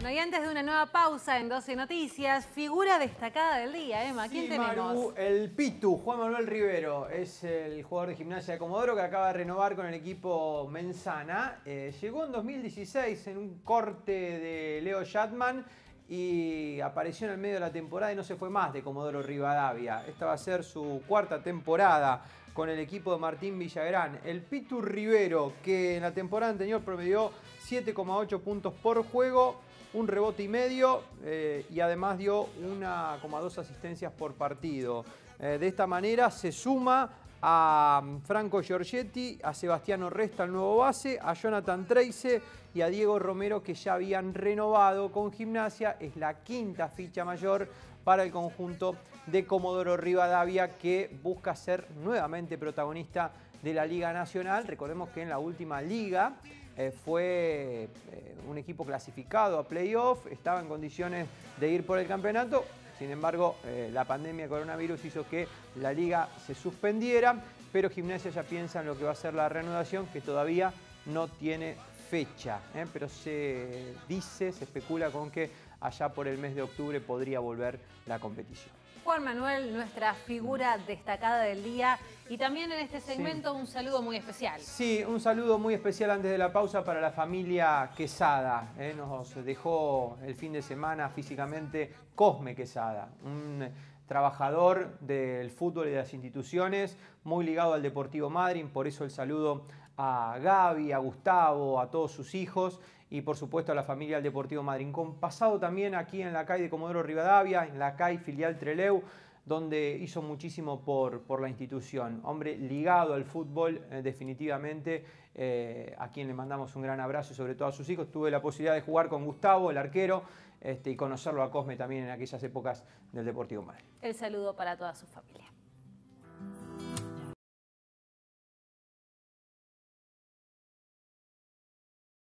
Bueno, y antes de una nueva pausa en 12 Noticias, figura destacada del día, Emma. ¿Quién Sí, tenemos? Maru, el Pitu, Juan Manuel Rivero, es el jugador de gimnasia de Comodoro que acaba de renovar con el equipo Menzana. Eh, llegó en 2016 en un corte de Leo Shatman y apareció en el medio de la temporada y no se fue más de Comodoro Rivadavia. Esta va a ser su cuarta temporada con el equipo de Martín Villagrán. El Pitu Rivero, que en la temporada anterior promedió 7,8 puntos por juego, un rebote y medio eh, y además dio 1,2 asistencias por partido. Eh, de esta manera se suma a mm, Franco Giorgetti, a Sebastiano Resta, el nuevo base, a Jonathan Treise y a Diego Romero que ya habían renovado con gimnasia. Es la quinta ficha mayor para el conjunto de Comodoro Rivadavia que busca ser nuevamente protagonista de la Liga Nacional. Recordemos que en la última liga eh, fue eh, un equipo clasificado a playoff, estaba en condiciones de ir por el campeonato. Sin embargo, eh, la pandemia de coronavirus hizo que la liga se suspendiera, pero Gimnasia ya piensa en lo que va a ser la reanudación, que todavía no tiene fecha. Pero se dice, se especula con que allá por el mes de octubre podría volver la competición. Juan Manuel, nuestra figura destacada del día. Y también en este segmento un saludo muy especial. Sí, un saludo muy especial antes de la pausa para la familia Quesada. ¿eh? Nos dejó el fin de semana físicamente Cosme Quesada, un trabajador del fútbol y de las instituciones, muy ligado al Deportivo Madryn, por eso el saludo a Gaby, a Gustavo, a todos sus hijos y por supuesto a la familia del Deportivo Madryn. Con pasado también aquí en la calle de Comodoro Rivadavia, en la calle filial Treleu, donde hizo muchísimo por, por la institución. Hombre ligado al fútbol, eh, definitivamente, eh, a quien le mandamos un gran abrazo y sobre todo a sus hijos. Tuve la posibilidad de jugar con Gustavo, el arquero, este, y conocerlo a Cosme también en aquellas épocas del Deportivo Madrid. El saludo para toda su familia.